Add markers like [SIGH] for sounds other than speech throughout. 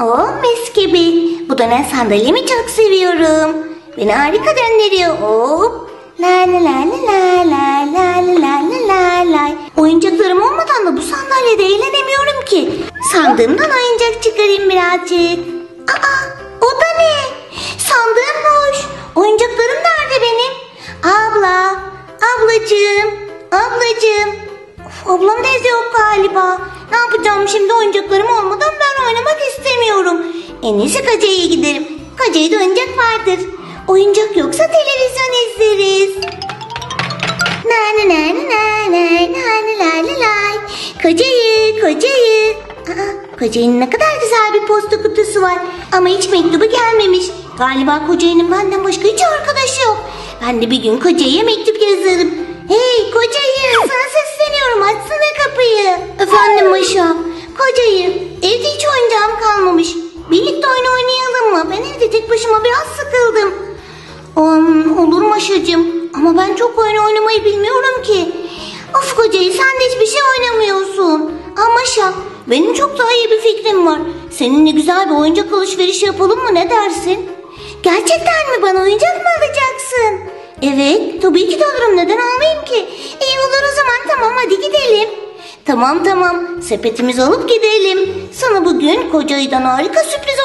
Oh mis gibi. Bu dönen sandalyemi çok seviyorum. Beni harika döndürüyor. Hop. La la la la la la la la la la la. Oyuncaklarım olmadan da bu sandalyede eğlenemiyorum ki. Sandığımdan oyuncak çıkarayım birazcık. Aa o da ne? Sandığım boş. Oyuncaklarım nerede benim? Abla, ablacığım, ablacığım. Of, ablam evde yok galiba. Ne yapacağım şimdi oyuncaklarım olmadan ben istemiyorum. En iyisi Kacay'a giderim. Kacay'da oyuncak vardır. Oyuncak yoksa televizyon izleriz. Na na na na na na na la la lay. Kocayı, kocayı. Aa, kocayının ne kadar güzel bir posta kutusu var. Ama hiç mektubu gelmemiş. Galiba kocayının benden başka hiç arkadaşı yok. Ben de bir gün kocaya mektup yazarım. Hey kocayı sana sesleniyorum açsana kapıyı. Efendim Maşa. Kocayı evde başıma biraz sıkıldım. Um, olur Maşacığım ama ben çok oyun oynamayı bilmiyorum ki. Of kocayı sen de hiçbir şey oynamıyorsun. Ama Maşa benim çok daha iyi bir fikrim var. Seninle güzel bir oyuncak alışverişi yapalım mı ne dersin? Gerçekten mi bana oyuncak mı alacaksın? Evet tabii ki de alırım neden almayayım ki? İyi olur o zaman tamam hadi gidelim. Tamam tamam sepetimizi alıp gidelim. Sana bugün kocayıdan harika sürpriz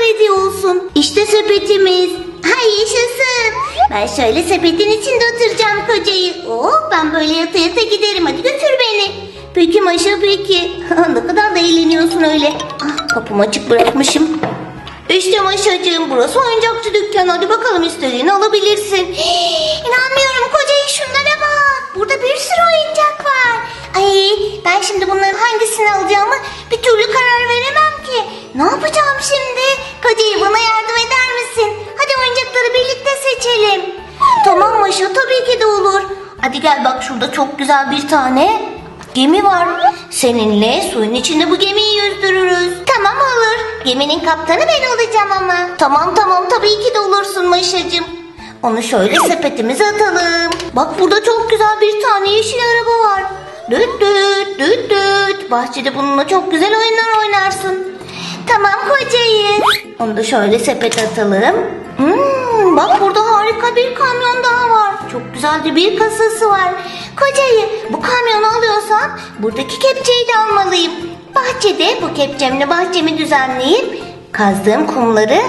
oyuncaklar hediye olsun. İşte sepetimiz. Hay yaşasın. Ben şöyle sepetin içinde oturacağım kocayı. Oh ben böyle yata yata giderim hadi götür beni. Peki Maşa peki. [LAUGHS] ne kadar da eğleniyorsun öyle. Ah kapımı açık bırakmışım. İşte Maşacığım burası oyuncakçı dükkan. Hadi bakalım istediğini alabilirsin. [GASPS] İnanmıyorum kocayı şunlara bak. Burada bir sürü oyuncak var. Ay ben şimdi bunların hangisini alacağımı Gel bak şurada çok güzel bir tane gemi var. Seninle suyun içinde bu gemiyi yüzdürürüz. Tamam olur. Geminin kaptanı ben olacağım ama. Tamam tamam tabii ki de olursun Maşacığım. Onu şöyle sepetimize atalım. Bak burada çok güzel bir tane yeşil araba var. Düt düt düt düt. Bahçede bununla çok güzel oyunlar oynarsın. Tamam kocayı. Onu da şöyle sepete atalım. Hmm, bak burada harika bir kamyon daha var. Çok güzel de bir kasası var. Kocayı bu kamyonu alıyorsan buradaki kepçeyi de almalıyım. Bahçede bu kepçemle bahçemi düzenleyip kazdığım kumları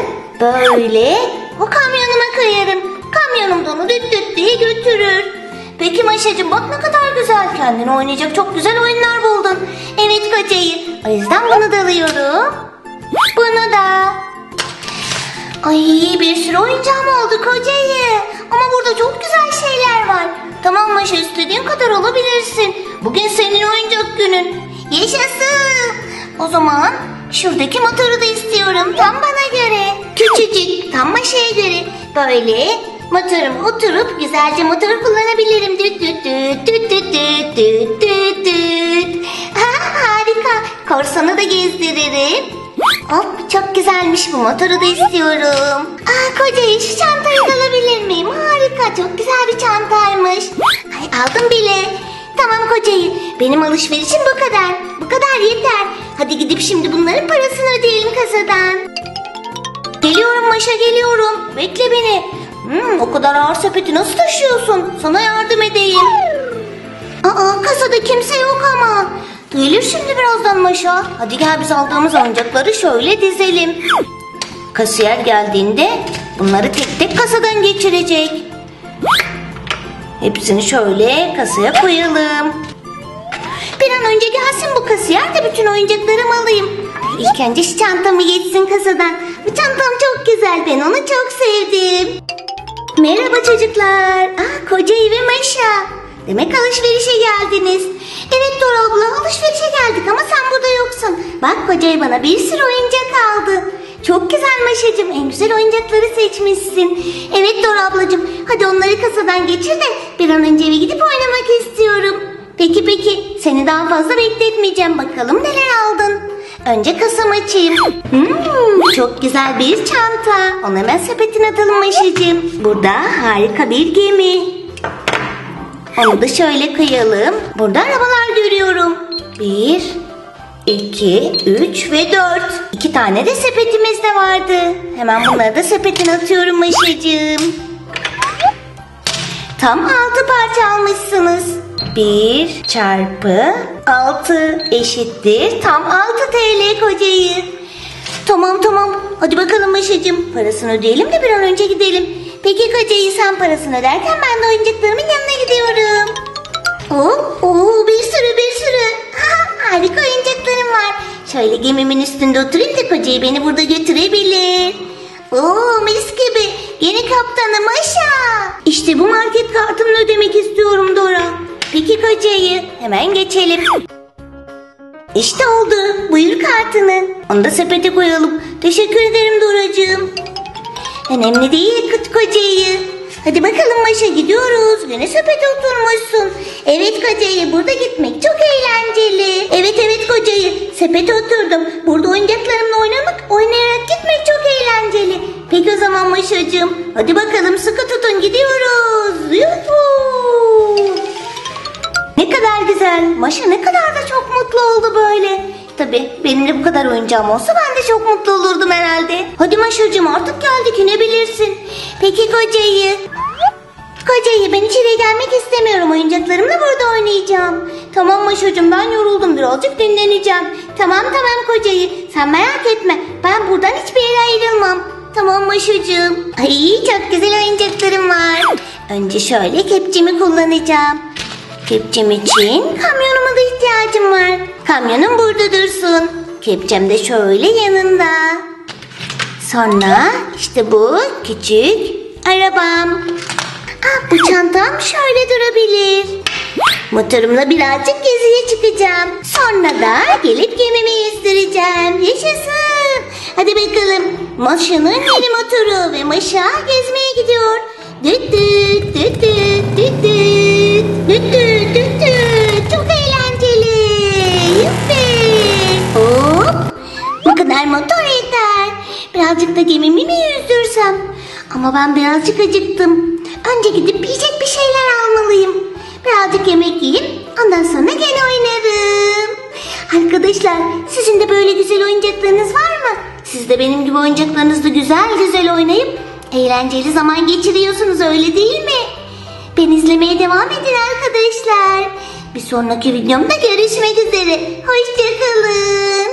böyle o kamyonuma koyarım. Kamyonum da onu düt düt diye götürür. Peki Maşacığım bak ne kadar güzel. Kendine oynayacak çok güzel oyunlar buldun. Evet kocayı. O yüzden bunu da alıyorum. Bunu da. Ay bir sürü oyuncağım oldu kocayı. Ama burada çok güzel şeyler var. Tamam Maşa istediğin kadar alabilirsin. Bugün senin oyuncak günün. Yaşasın. O zaman şuradaki motoru da istiyorum. Tam bana göre. Küçücük tam Maşa'ya göre. Böyle motorum oturup güzelce motor kullanabilirim. Düt düt düt düt düt düt düt düt düt. Ha, [LAUGHS] harika. Korsanı da gezdiririm. Hop çok güzelmiş bu motoru da istiyorum. Aa kocayı şu çantayı da alabilir miyim? Harika çok güzel bir çantaymış. Ay aldım bile. Tamam kocayı benim alışverişim bu kadar. Bu kadar yeter. Hadi gidip şimdi bunların parasını ödeyelim kasadan. Geliyorum Maşa geliyorum. Bekle beni. Hmm, o kadar ağır sepeti nasıl taşıyorsun? Sana yardım edeyim. Aa kasada kimse yok ama. Gelir şimdi birazdan Maşa. Hadi gel biz aldığımız oyuncakları şöyle dizelim. Kasiyer geldiğinde bunları tek tek kasadan geçirecek. Hepsini şöyle kasaya koyalım. Bir an önce gelsin bu kasiyer de bütün oyuncaklarımı alayım. İlk önce şu çantamı geçsin kasadan. Bu çantam çok güzel ben onu çok sevdim. Merhaba çocuklar. Ah koca evi Maşa. Demek alışverişe geldiniz. Evet Dora abla alışverişe geldik ama sen burada yoksun. Bak kocayı bana bir sürü oyuncak aldı. Çok güzel Maşacığım en güzel oyuncakları seçmişsin. Evet Dora ablacığım hadi onları kasadan geçir de bir an önce eve gidip oynamak istiyorum. Peki peki seni daha fazla bekletmeyeceğim bakalım neler aldın. Önce kasamı açayım. Hmm, çok güzel bir çanta. Onu hemen sepetine atalım Maşacığım. Burada harika bir gemi. Onu da şöyle koyalım. Burada arabalar görüyorum. Bir, 2, 3 ve 4. İki tane de sepetimiz de vardı. Hemen bunları da sepetine atıyorum Maşacığım. Tam 6 parça almışsınız. 1 çarpı 6 eşittir. Tam 6 TL kocayı. Tamam tamam. Hadi bakalım Maşacığım. Parasını ödeyelim de bir an önce gidelim. Peki kocayı sen parasını öderken ben de oyuncaklarımın yanına gidiyorum. Oo, oo bir sürü bir sürü. Ha, harika oyuncaklarım var. Şöyle gemimin üstünde oturayım da kocayı beni burada götürebilir. Oo mis gibi. Yeni kaptanım aşağı. İşte bu market kartımla ödemek istiyorum Dora. Peki kocayı hemen geçelim. İşte oldu. Buyur kartını. Onu da sepete koyalım. Teşekkür ederim Doracığım. Önemli değil kıt kocayı. Hadi bakalım Maşa gidiyoruz. Güne sepete oturmuşsun. Evet kocayı burada gitmek çok eğlenceli. Evet evet kocayı sepete oturdum. Burada oyuncaklarımla oynamak, oynayarak gitmek çok eğlenceli. Peki o zaman Maşacığım. Hadi bakalım sıkı tutun gidiyoruz. Yuhuu. Ne kadar güzel. Maşa ne kadar da çok mutlu oldu böyle. Tabii benim de bu kadar oyuncağım olsa ben de çok mutlu olurdum herhalde. Hadi Maşacığım artık geldik inebilirsin. Peki kocayı? Kocayı ben içeriye gelmek istemiyorum. Oyuncaklarımla burada oynayacağım. Tamam Maşacığım ben yoruldum birazcık dinleneceğim. Tamam tamam kocayı sen merak etme. Ben buradan hiçbir yere ayrılmam. Tamam Maşacığım. Ay çok güzel oyuncaklarım var. Önce şöyle kepçemi kullanacağım. Kepçem için kamyonuma da ihtiyacım var. Kamyonun burada dursun. Kepçem de şöyle yanında. Sonra işte bu küçük arabam. Ah, bu çantam şöyle durabilir. Motorumla birazcık geziye çıkacağım. Sonra da gelip gemimi yüzdüreceğim. Yaşasın. Hadi bakalım. Maşa'nın yeni motoru ve Maşa gezmeye gidiyor. Düt düt düt düt düt düt düt düt. Birazcık da gemimi mi yüzdürsem? Ama ben birazcık acıktım. Önce gidip yiyecek bir şeyler almalıyım. Birazcık yemek yiyeyim. Ondan sonra gene oynarım. Arkadaşlar sizin de böyle güzel oyuncaklarınız var mı? Siz de benim gibi oyuncaklarınızla güzel güzel oynayıp eğlenceli zaman geçiriyorsunuz öyle değil mi? Ben izlemeye devam edin arkadaşlar. Bir sonraki videomda görüşmek üzere. Hoşçakalın.